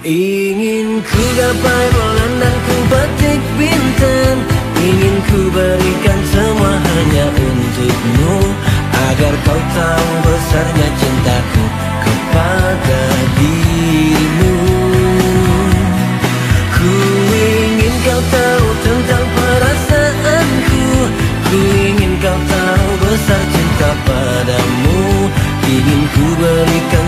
Ingin ku gapai bulan dan ku petik bintang. Ingin ku berikan semua hanya untukmu. Agar kau tahu besarnya cintaku kepada dirimu. Ku ingin kau tahu tentang perasaanku. Ku ingin kau tahu besar cinta padamu. Ingin ku berikan